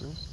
Hmm?